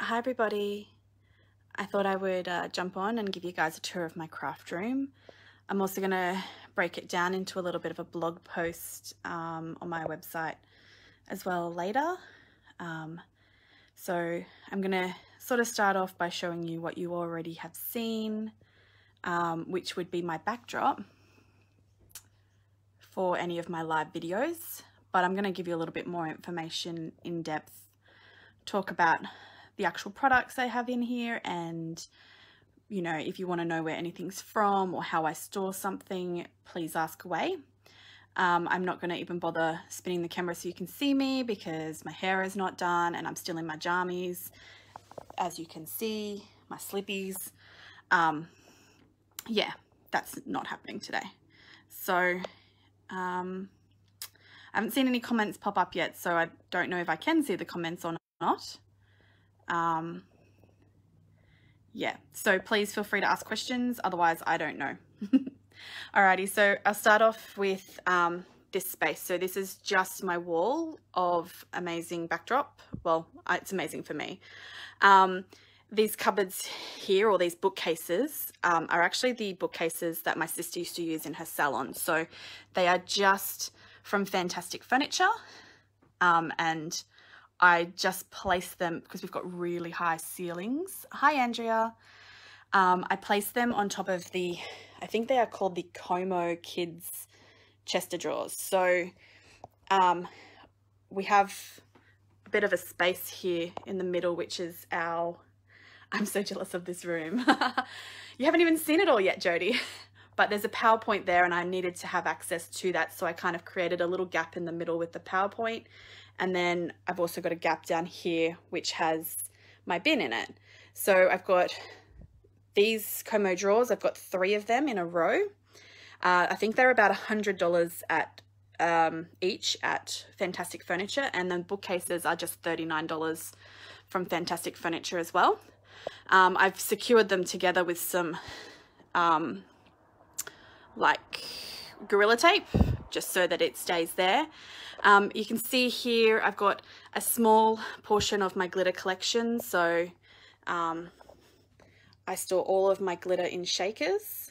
Hi everybody. I thought I would uh, jump on and give you guys a tour of my craft room. I'm also going to break it down into a little bit of a blog post um, on my website as well later. Um, so I'm going to sort of start off by showing you what you already have seen, um, which would be my backdrop for any of my live videos. But I'm going to give you a little bit more information in depth, talk about the actual products I have in here and you know if you want to know where anything's from or how I store something please ask away. Um, I'm not going to even bother spinning the camera so you can see me because my hair is not done and I'm still in my jammies as you can see my slippies. Um, yeah that's not happening today. So um, I haven't seen any comments pop up yet so I don't know if I can see the comments or not um, yeah, so please feel free to ask questions. Otherwise, I don't know. Alrighty, so I'll start off with um, this space. So this is just my wall of amazing backdrop. Well, it's amazing for me. Um, these cupboards here, or these bookcases, um, are actually the bookcases that my sister used to use in her salon. So they are just from Fantastic Furniture. Um, and I just placed them because we've got really high ceilings. Hi, Andrea. Um, I placed them on top of the, I think they are called the Como Kids Chester drawers. So um, we have a bit of a space here in the middle, which is our, I'm so jealous of this room. you haven't even seen it all yet, Jody. But there's a PowerPoint there and I needed to have access to that. So I kind of created a little gap in the middle with the PowerPoint and then I've also got a gap down here, which has my bin in it. So I've got these Como drawers. I've got three of them in a row. Uh, I think they're about a $100 at um, each at Fantastic Furniture. And then bookcases are just $39 from Fantastic Furniture as well. Um, I've secured them together with some um, like Gorilla Tape just so that it stays there. Um, you can see here I've got a small portion of my glitter collection. So um, I store all of my glitter in shakers.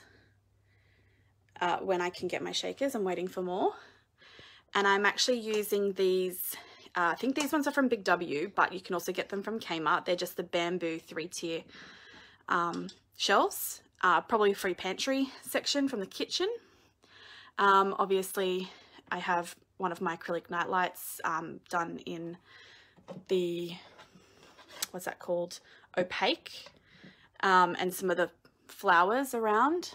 Uh, when I can get my shakers, I'm waiting for more. And I'm actually using these, uh, I think these ones are from Big W, but you can also get them from Kmart. They're just the bamboo three tier um, shelves. Uh, probably free pantry section from the kitchen. Um, obviously, I have one of my acrylic night lights um, done in the, what's that called, opaque, um, and some of the flowers around.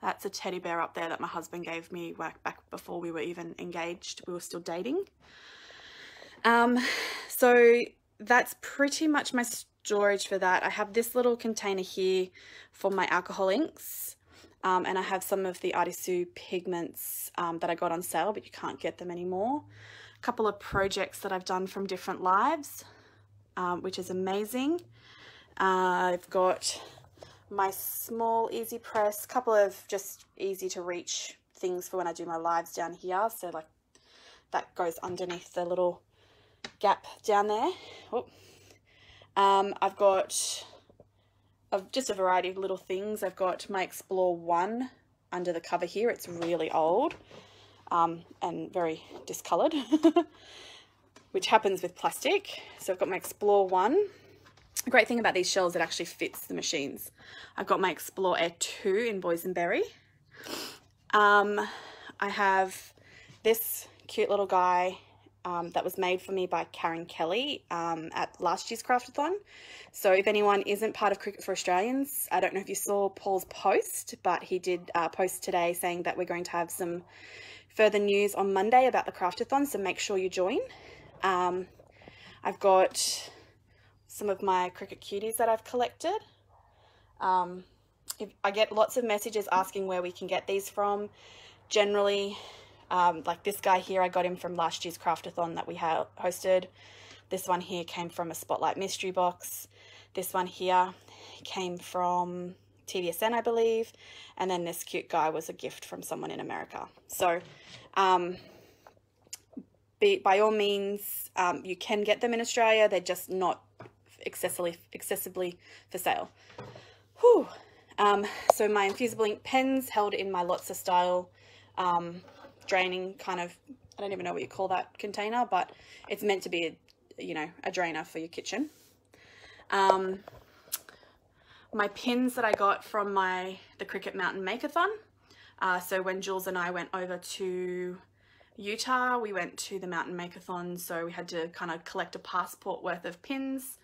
That's a teddy bear up there that my husband gave me back before we were even engaged. We were still dating. Um, so that's pretty much my storage for that. I have this little container here for my alcohol inks. Um, and I have some of the Artisu pigments um, that I got on sale, but you can't get them anymore. A couple of projects that I've done from different lives, um, which is amazing. Uh, I've got my small easy press, couple of just easy to reach things for when I do my lives down here. So like that goes underneath the little gap down there. Oh. I've got of just a variety of little things. I've got my Explore 1 under the cover here. It's really old um, and very discoloured, which happens with plastic. So I've got my Explore 1. The great thing about these shells, it actually fits the machines. I've got my Explore Air 2 in Boysenberry. Um, I have this cute little guy um, that was made for me by Karen Kelly um, at last year's Craftathon. So if anyone isn't part of Cricut for Australians, I don't know if you saw Paul's post, but he did uh, post today saying that we're going to have some further news on Monday about the Craftathon, so make sure you join. Um, I've got some of my Cricut cuties that I've collected. Um, I get lots of messages asking where we can get these from. Generally, um, like this guy here, I got him from last year's Craftathon that we hosted. This one here came from a Spotlight mystery box. This one here came from TVSN, I believe. And then this cute guy was a gift from someone in America. So, um, be, by all means, um, you can get them in Australia. They're just not accessibly, accessibly for sale. Whew. Um, so my infusible ink pens held in my Lotsa style um, draining kind of, I don't even know what you call that container, but it's meant to be, a, you know, a drainer for your kitchen. Um, my pins that I got from my the Cricut Mountain Makeathon. Uh, so when Jules and I went over to Utah, we went to the Mountain Makeathon, so we had to kind of collect a passport worth of pins.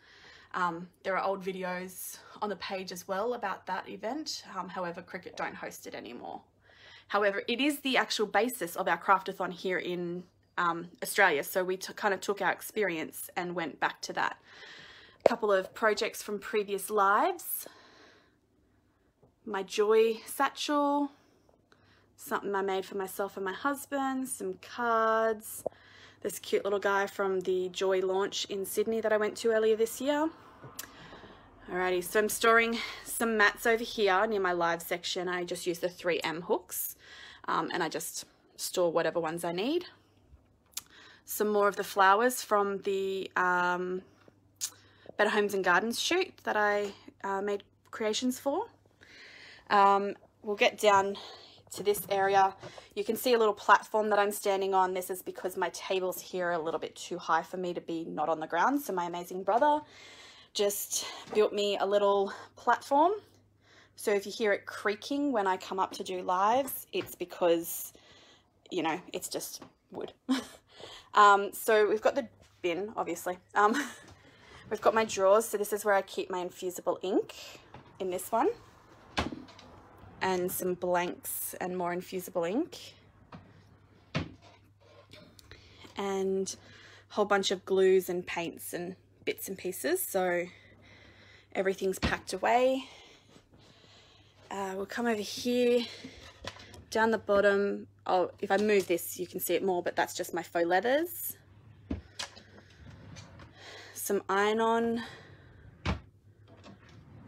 Um, there are old videos on the page as well about that event. Um, however, Cricut don't host it anymore. However, it is the actual basis of our craftathon here in um, Australia. So we kind of took our experience and went back to that. A couple of projects from previous lives. My Joy satchel, something I made for myself and my husband, some cards, this cute little guy from the Joy launch in Sydney that I went to earlier this year. Alrighty, so I'm storing some mats over here near my live section. I just use the 3M hooks um, and I just store whatever ones I need. Some more of the flowers from the um, Better Homes and Gardens shoot that I uh, made creations for. Um, we'll get down to this area. You can see a little platform that I'm standing on. This is because my tables here are a little bit too high for me to be not on the ground. So my amazing brother just built me a little platform. So if you hear it creaking when I come up to do lives, it's because, you know, it's just wood. um, so we've got the bin, obviously. Um, we've got my drawers. So this is where I keep my infusible ink in this one. And some blanks and more infusible ink. And a whole bunch of glues and paints and bits and pieces so everything's packed away. Uh, we'll come over here down the bottom. Oh if I move this you can see it more but that's just my faux leathers. Some iron on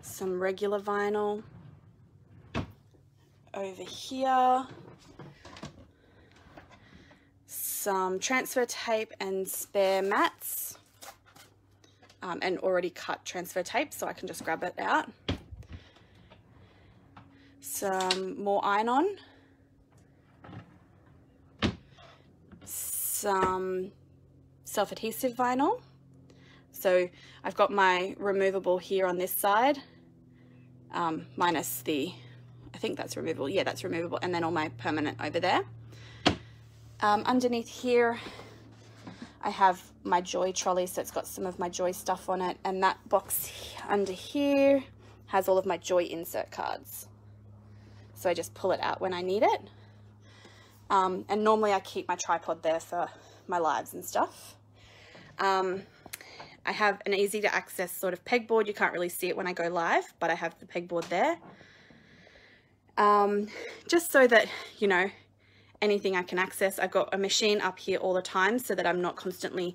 some regular vinyl. Over here some transfer tape and spare mats um, and already cut transfer tape so I can just grab it out. Some more iron-on. Some self-adhesive vinyl. So I've got my removable here on this side, um, minus the, I think that's removable. Yeah, that's removable. And then all my permanent over there. Um, underneath here, I have my Joy trolley, so it's got some of my Joy stuff on it. And that box under here has all of my Joy insert cards. So I just pull it out when I need it. Um, and normally I keep my tripod there for my lives and stuff. Um, I have an easy to access sort of pegboard. You can't really see it when I go live, but I have the pegboard there. Um, just so that, you know, anything I can access. I've got a machine up here all the time so that I'm not constantly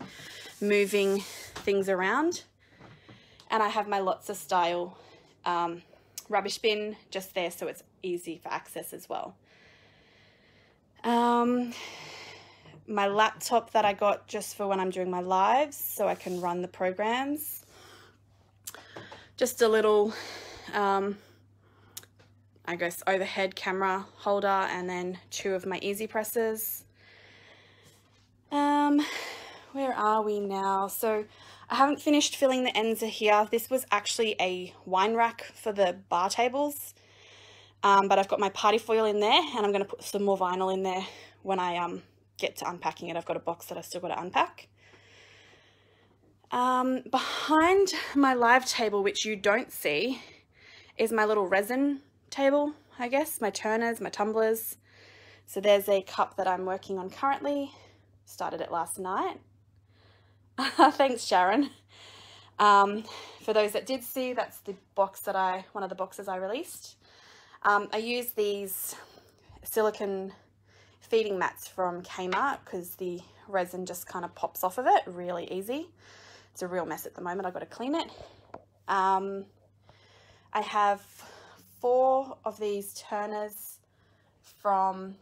moving things around. And I have my lots of style um, rubbish bin just there so it's easy for access as well. Um, my laptop that I got just for when I'm doing my lives so I can run the programs. Just a little um, I guess, overhead camera holder and then two of my easy presses. Um, where are we now? So I haven't finished filling the ends here. This was actually a wine rack for the bar tables. Um, but I've got my party foil in there and I'm going to put some more vinyl in there when I um, get to unpacking it. I've got a box that I've still got to unpack. Um, behind my live table, which you don't see, is my little resin table, I guess, my turners, my tumblers. So there's a cup that I'm working on currently. Started it last night. Thanks, Sharon. Um, for those that did see, that's the box that I, one of the boxes I released. Um, I use these silicone feeding mats from Kmart because the resin just kind of pops off of it really easy. It's a real mess at the moment. I've got to clean it. Um, I have four of these turners from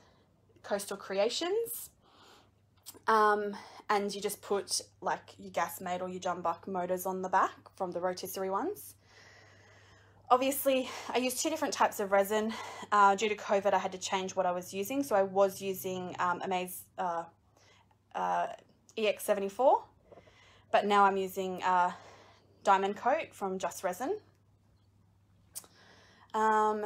Coastal Creations. Um, and you just put like your Gasmate or your Jumbuck motors on the back from the rotisserie ones. Obviously, I use two different types of resin. Uh, due to COVID, I had to change what I was using. So I was using um, Amaze uh, uh, EX74, but now I'm using uh, Diamond Coat from Just Resin. Um,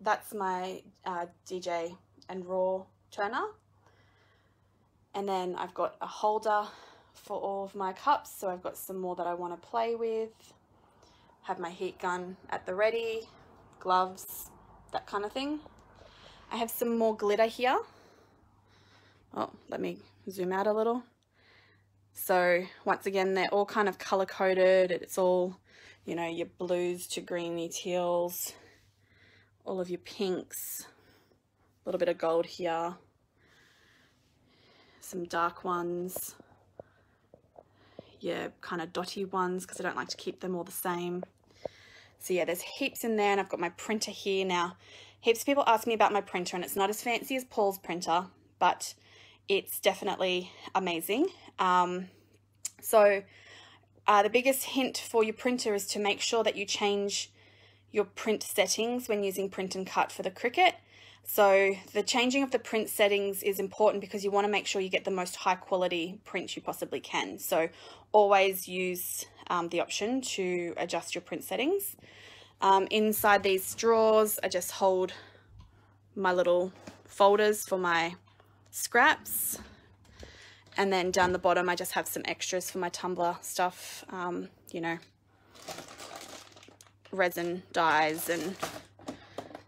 that's my uh, DJ and Raw turner. And then I've got a holder for all of my cups. So I've got some more that I want to play with. Have my heat gun at the ready, gloves, that kind of thing. I have some more glitter here. Oh, let me zoom out a little. So once again, they're all kind of color coded. It's all, you know, your blues to greeny teals, all of your pinks, a little bit of gold here, some dark ones, yeah, kind of dotty ones because I don't like to keep them all the same. So yeah, there's heaps in there and I've got my printer here now. Heaps of people ask me about my printer and it's not as fancy as Paul's printer, but it's definitely amazing. Um, so uh, the biggest hint for your printer is to make sure that you change your print settings when using print and cut for the Cricut. So the changing of the print settings is important because you want to make sure you get the most high quality print you possibly can. So always use um, the option to adjust your print settings. Um, inside these drawers, I just hold my little folders for my scraps. And then down the bottom, I just have some extras for my tumbler stuff, um, you know, resin dyes and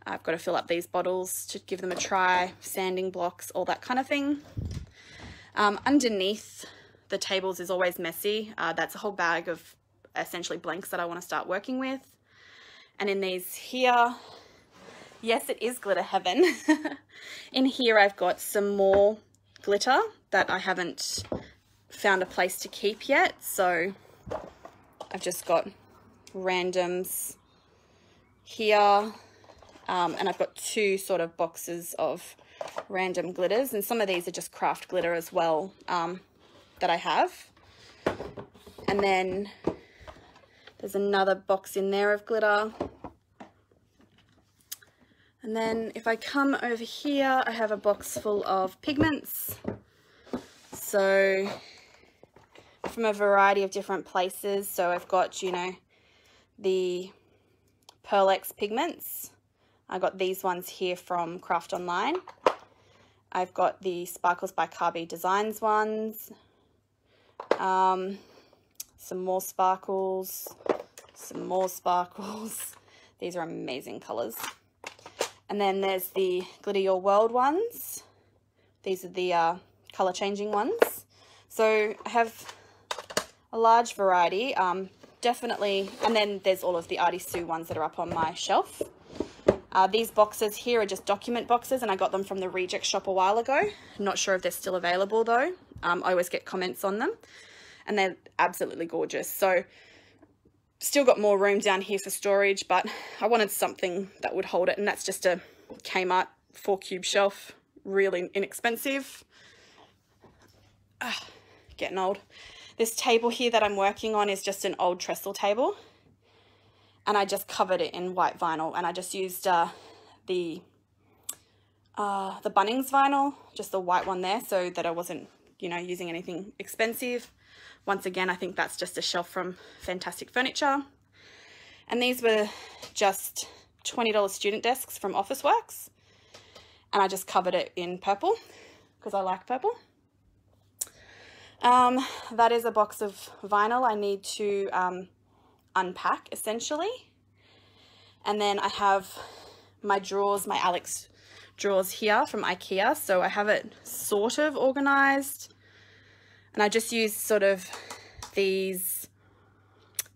I've got to fill up these bottles to give them a try, sanding blocks, all that kind of thing. Um, underneath the tables is always messy. Uh, that's a whole bag of essentially blanks that I want to start working with. And in these here, yes, it is glitter heaven. in here, I've got some more glitter that I haven't found a place to keep yet. So I've just got randoms here um, and I've got two sort of boxes of random glitters and some of these are just craft glitter as well um, that I have. And then there's another box in there of glitter. And then if I come over here, I have a box full of pigments. So from a variety of different places. So I've got, you know, the Pearl Ex pigments. I got these ones here from Craft Online. I've got the Sparkles by Carby Designs ones. Um, some more sparkles. Some more sparkles. These are amazing colours. And then there's the Glitter Your World ones. These are the uh, colour changing ones. So I have a large variety. Um, definitely, and then there's all of the Artie Sue ones that are up on my shelf. Uh, these boxes here are just document boxes and I got them from the Reject shop a while ago. Not sure if they're still available though. Um, I always get comments on them and they're absolutely gorgeous. So still got more room down here for storage, but I wanted something that would hold it and that's just a Kmart four cube shelf, really inexpensive. Ah, getting old. This table here that I'm working on is just an old trestle table and I just covered it in white vinyl and I just used uh, the uh, the Bunnings vinyl, just the white one there so that I wasn't, you know, using anything expensive. Once again, I think that's just a shelf from Fantastic Furniture. And these were just $20 student desks from Officeworks. And I just covered it in purple because I like purple. Um, that is a box of vinyl I need to um, unpack essentially. And then I have my drawers, my Alex drawers here from Ikea. So I have it sort of organized. And I just use sort of these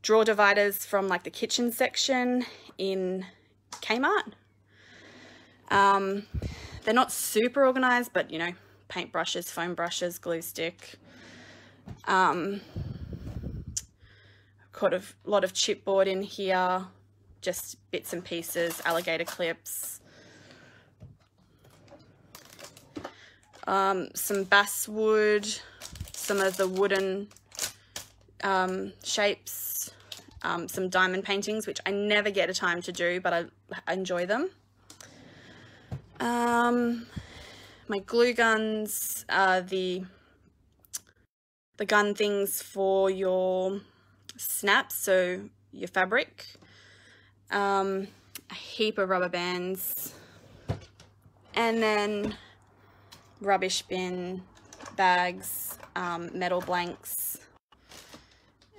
drawer dividers from like the kitchen section in Kmart. Um, they're not super organized, but you know, paint brushes, foam brushes, glue stick. Um, got a lot of chipboard in here, just bits and pieces, alligator clips, um, some basswood, some of the wooden um, shapes, um, some diamond paintings, which I never get a time to do, but I, I enjoy them. Um, my glue guns are the the gun things for your snaps, so your fabric. Um, a heap of rubber bands. And then rubbish bin, bags, um, metal blanks,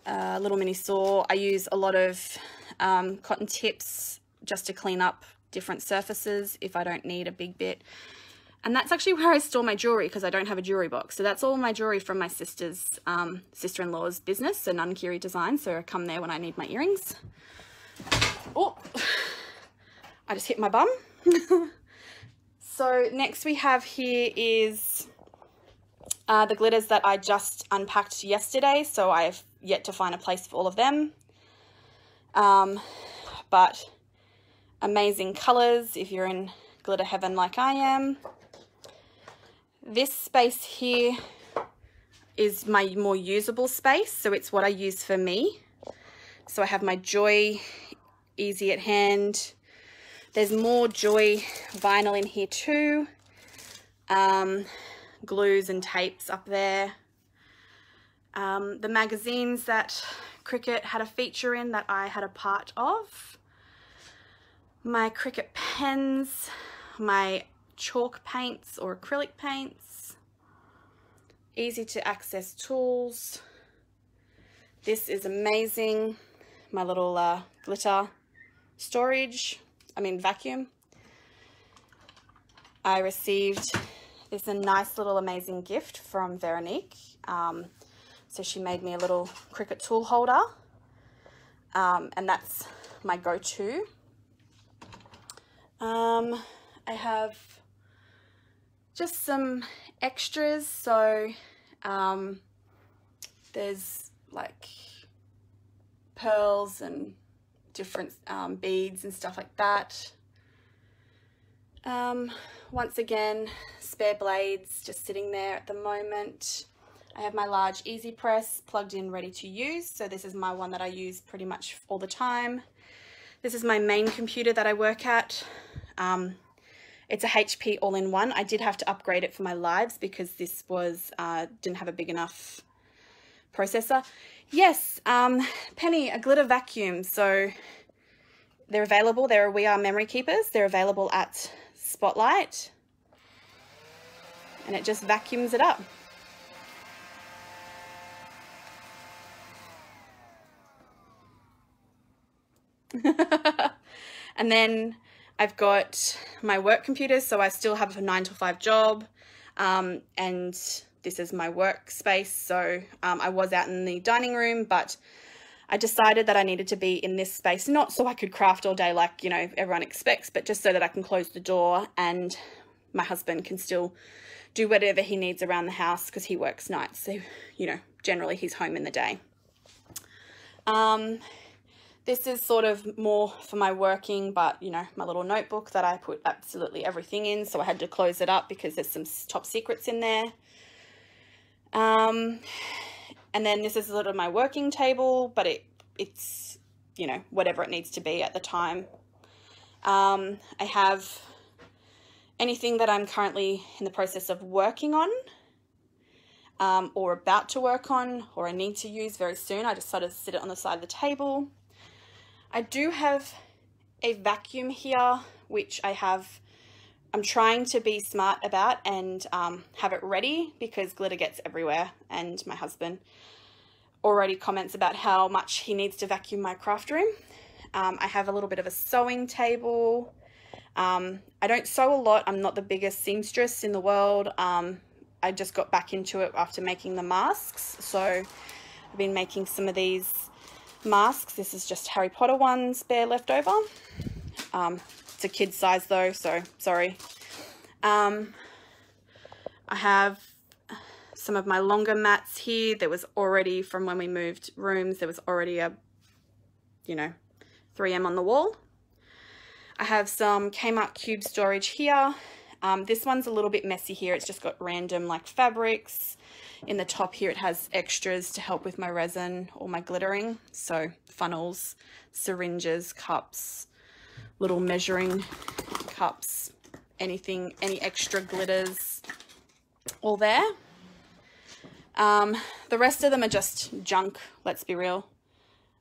a little mini saw. I use a lot of um, cotton tips just to clean up different surfaces if I don't need a big bit. And that's actually where I store my jewelry because I don't have a jewelry box. So that's all my jewelry from my sister's, um, sister-in-law's business, so Nunkiri Design. So I come there when I need my earrings. Oh, I just hit my bum. so next we have here is uh, the glitters that I just unpacked yesterday. So I've yet to find a place for all of them. Um, but amazing colors if you're in glitter heaven like I am. This space here is my more usable space, so it's what I use for me. So I have my Joy Easy at Hand. There's more Joy vinyl in here too. Um, glues and tapes up there. Um, the magazines that Cricut had a feature in that I had a part of. My Cricut pens, my chalk paints or acrylic paints, easy to access tools. This is amazing. My little uh, glitter storage, I mean vacuum. I received this a nice little amazing gift from Veronique. Um, so she made me a little Cricut tool holder um, and that's my go-to. Um, I have just some extras. So um, there's like pearls and different um, beads and stuff like that. Um, once again, spare blades just sitting there at the moment. I have my large Easy Press plugged in ready to use. So this is my one that I use pretty much all the time. This is my main computer that I work at. Um, it's a HP all-in-one. I did have to upgrade it for my lives because this was uh, didn't have a big enough processor. Yes, um, Penny, a glitter vacuum. So they're available. They're We Are Memory Keepers. They're available at Spotlight. And it just vacuums it up. and then I've got my work computer, so I still have a nine to five job. Um, and this is my workspace. So um, I was out in the dining room, but I decided that I needed to be in this space, not so I could craft all day like, you know, everyone expects, but just so that I can close the door and my husband can still do whatever he needs around the house because he works nights. So, you know, generally he's home in the day. Um, this is sort of more for my working, but you know, my little notebook that I put absolutely everything in. So I had to close it up because there's some top secrets in there. Um, and then this is a little of my working table, but it it's, you know, whatever it needs to be at the time. Um, I have anything that I'm currently in the process of working on um, or about to work on or I need to use very soon. I just sort of sit it on the side of the table. I do have a vacuum here, which I have, I'm trying to be smart about and um, have it ready because glitter gets everywhere and my husband already comments about how much he needs to vacuum my craft room. Um, I have a little bit of a sewing table. Um, I don't sew a lot. I'm not the biggest seamstress in the world. Um, I just got back into it after making the masks. So I've been making some of these masks. This is just Harry Potter ones, spare leftover. Um, it's a kid size though, so sorry. Um, I have some of my longer mats here. There was already, from when we moved rooms, there was already a, you know, 3M on the wall. I have some Kmart cube storage here. Um, this one's a little bit messy here. It's just got random like fabrics in the top here it has extras to help with my resin or my glittering. So funnels, syringes, cups, little measuring cups, anything, any extra glitters, all there. Um, the rest of them are just junk, let's be real.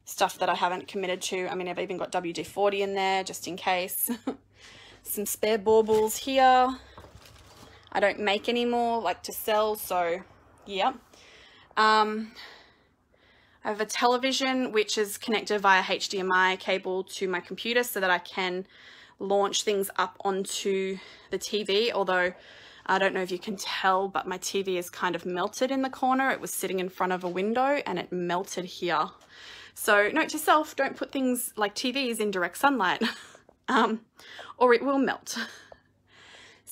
Stuff that I haven't committed to. I mean, I've even got WD-40 in there, just in case. Some spare baubles here. I don't make any more, like to sell, so yeah. Um, I have a television which is connected via HDMI cable to my computer so that I can launch things up onto the TV, although I don't know if you can tell, but my TV is kind of melted in the corner. It was sitting in front of a window and it melted here. So note to self, don't put things like TVs in direct sunlight um, or it will melt.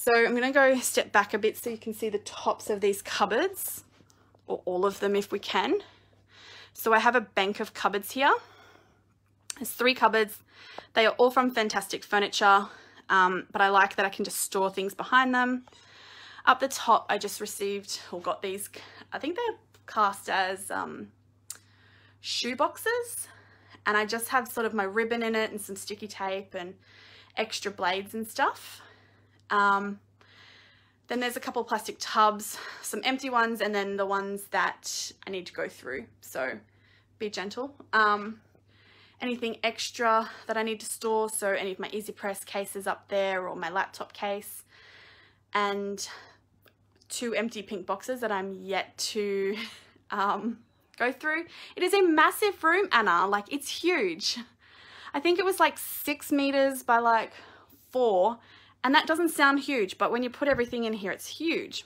So I'm going to go step back a bit so you can see the tops of these cupboards or all of them if we can. So I have a bank of cupboards here. There's three cupboards. They are all from Fantastic Furniture, um, but I like that I can just store things behind them. Up the top, I just received or got these, I think they're cast as um, shoe boxes. And I just have sort of my ribbon in it and some sticky tape and extra blades and stuff. Um, then there's a couple plastic tubs, some empty ones, and then the ones that I need to go through. So be gentle. Um, anything extra that I need to store, so any of my Easy Press cases up there or my laptop case. And two empty pink boxes that I'm yet to um, go through. It is a massive room, Anna. Like, it's huge. I think it was like six meters by like four. And that doesn't sound huge, but when you put everything in here, it's huge.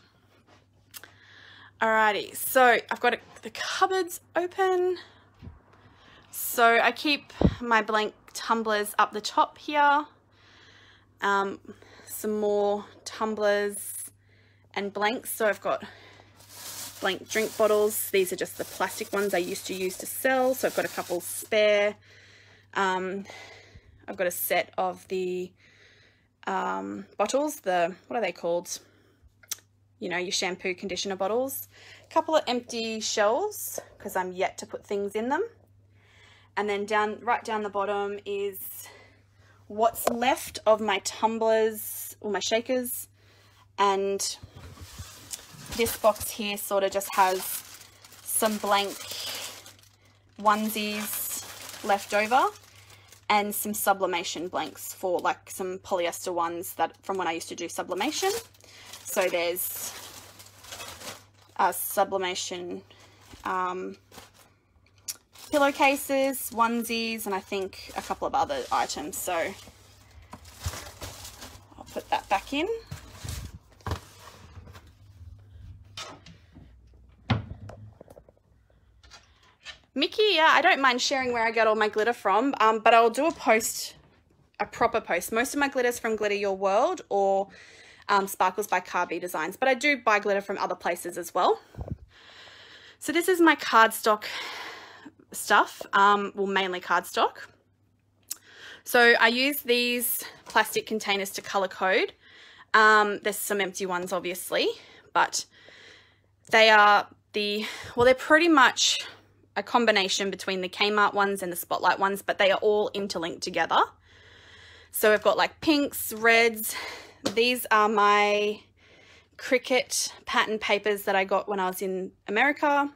Alrighty, so I've got the cupboards open. So I keep my blank tumblers up the top here. Um, some more tumblers and blanks. So I've got blank drink bottles. These are just the plastic ones I used to use to sell. So I've got a couple spare. Um, I've got a set of the um, bottles, the, what are they called? You know, your shampoo conditioner bottles. A couple of empty shells because I'm yet to put things in them. And then down, right down the bottom is what's left of my tumblers or my shakers and this box here sort of just has some blank onesies left over and some sublimation blanks for like some polyester ones that from when I used to do sublimation. So there's sublimation um, pillowcases, onesies, and I think a couple of other items. So I'll put that back in. Mickey, yeah, I don't mind sharing where I get all my glitter from, um, but I'll do a post, a proper post. Most of my glitter's from Glitter Your World or um, Sparkles by Carby Designs, but I do buy glitter from other places as well. So this is my cardstock stuff, um, well, mainly cardstock. So I use these plastic containers to color code. Um, there's some empty ones, obviously, but they are the, well, they're pretty much a combination between the Kmart ones and the Spotlight ones, but they are all interlinked together. So we've got like pinks, reds. These are my Cricut pattern papers that I got when I was in America.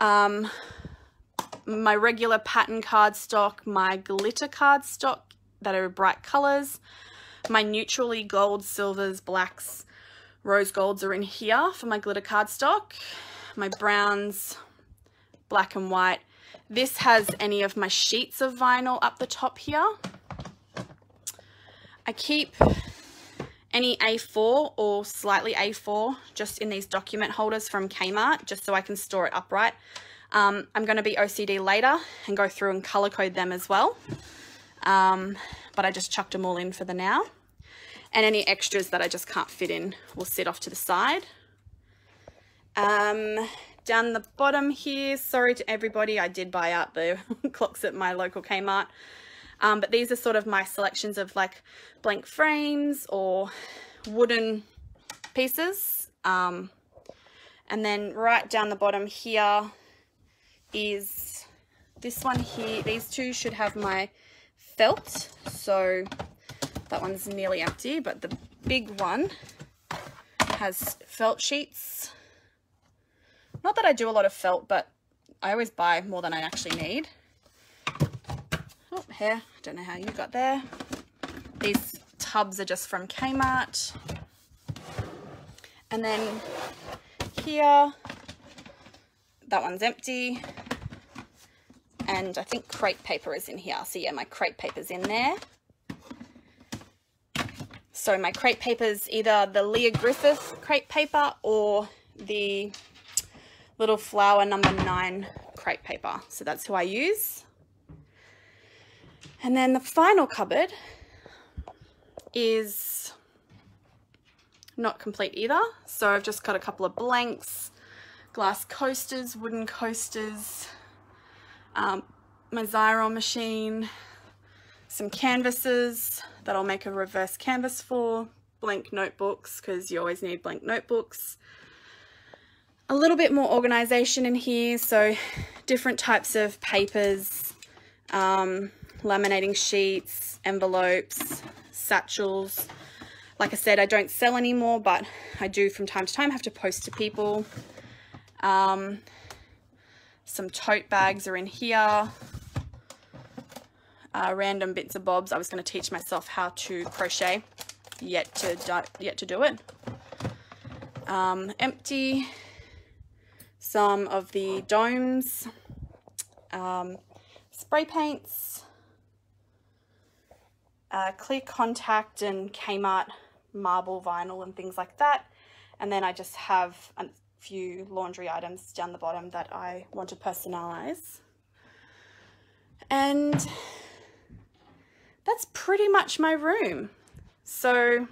Um, my regular pattern cardstock, my glitter cardstock that are bright colors, my neutrally gold, silvers, blacks, rose golds are in here for my glitter cardstock. My browns, black and white. This has any of my sheets of vinyl up the top here. I keep any A4 or slightly A4 just in these document holders from Kmart just so I can store it upright. Um, I'm going to be OCD later and go through and color code them as well. Um, but I just chucked them all in for the now. And any extras that I just can't fit in will sit off to the side. Um, down the bottom here, sorry to everybody, I did buy out the clocks at my local Kmart. Um, but these are sort of my selections of like blank frames or wooden pieces. Um, And then right down the bottom here is this one here. These two should have my felt. So that one's nearly empty, but the big one has felt sheets. Not that I do a lot of felt, but I always buy more than I actually need. Oh, hair. I don't know how you got there. These tubs are just from Kmart. And then here, that one's empty. And I think crepe paper is in here. So yeah, my crepe paper's in there. So my crepe paper is either the Lia Griffith crepe paper or the little flower number nine crepe paper. So that's who I use. And then the final cupboard is not complete either. So I've just got a couple of blanks, glass coasters, wooden coasters, um, my Xyron machine, some canvases that I'll make a reverse canvas for, blank notebooks because you always need blank notebooks. A little bit more organization in here, so different types of papers, um, laminating sheets, envelopes, satchels. Like I said, I don't sell anymore, but I do from time to time have to post to people. Um, some tote bags are in here. Uh, random bits of bobs. I was going to teach myself how to crochet, yet to yet to do it. Um, empty. Some of the domes. Um, spray paints uh, clear contact and Kmart marble vinyl and things like that. And then I just have a few laundry items down the bottom that I want to personalize. And that's pretty much my room. So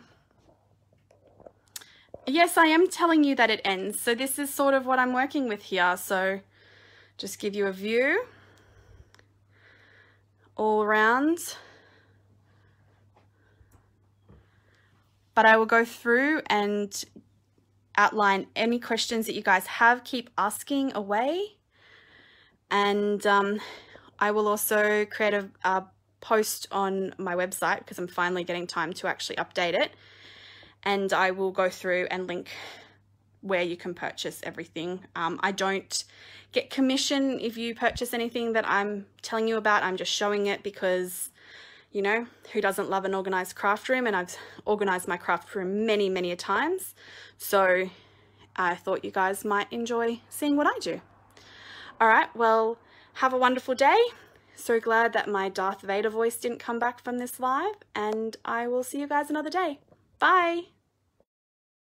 yes, I am telling you that it ends. So this is sort of what I'm working with here. So just give you a view all around. but I will go through and outline any questions that you guys have. Keep asking away. And um, I will also create a, a post on my website because I'm finally getting time to actually update it. And I will go through and link where you can purchase everything. Um, I don't get commission if you purchase anything that I'm telling you about. I'm just showing it because you know, who doesn't love an organized craft room? And I've organized my craft room many, many a times. So I thought you guys might enjoy seeing what I do. All right, well, have a wonderful day. So glad that my Darth Vader voice didn't come back from this live, and I will see you guys another day. Bye.